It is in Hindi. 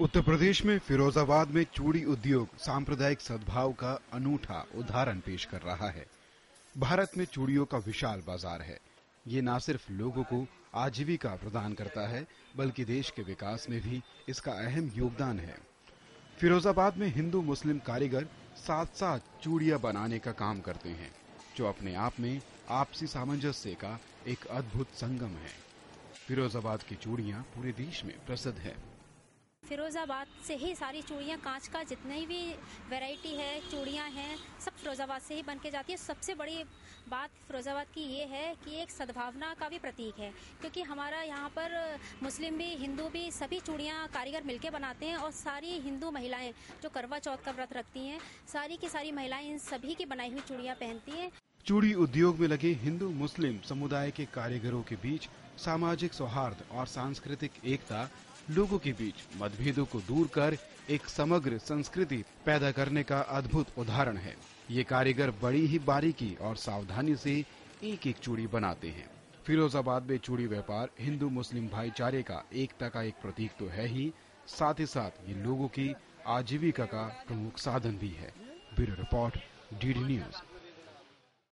उत्तर प्रदेश में फिरोजाबाद में चूड़ी उद्योग सांप्रदायिक सद्भाव का अनूठा उदाहरण पेश कर रहा है। भारत में चूड़ियों का विशाल बाज़ार है। ये न सिर्फ़ लोगों को आजीविका प्रदान करता है, बल्कि देश के विकास में भी इसका अहम योगदान है। फिरोजाबाद में हिंदू मुस्लिम कारीगर साथ साथ चूड़िया बनाने का काम करते हैं, जो अपने आप में आपसी सामंजस्य का एक अद्भुत संगम है। फिरोजाबाद की चूड़ियाँ पूरे देश में प्रसिद्ध है। फिरोज़ाबाद से ही सारी चूड़ियाँ, कांच का जितनी भी वैरायटी है, चूड़ियाँ हैं, सब फिरोज़ाबाद से ही बन के जाती है। सबसे बड़ी बात फिरोज़ाबाद की ये है कि एक सद्भावना का भी प्रतीक है, क्योंकि हमारा यहाँ पर मुस्लिम भी, हिंदू भी सभी चूड़ियाँ कारीगर मिलके बनाते हैं और सारी हिंदू महिलाएँ जो करवा चौथ का व्रत रखती हैं, सारी की सारी महिलाएँ इन सभी की बनाई हुई चूड़ियाँ पहनती हैं। चूड़ी उद्योग में लगे हिंदू, मुस्लिम समुदाय के कारीगरों के बीच सामाजिक सौहार्द और सांस्कृतिक एकता लोगों के बीच मतभेदों को दूर कर एक समग्र संस्कृति पैदा करने का अद्भुत उदाहरण है। ये कारीगर बड़ी ही बारीकी और सावधानी से एक एक चूड़ी बनाते हैं। फिरोजाबाद में चूड़ी व्यापार, हिंदू मुस्लिम भाईचारे का एकता का एक प्रतीक तो है ही, साथ ही साथ ये लोगों की आजीविका का प्रमुख साधन भी है। Bureau report D news.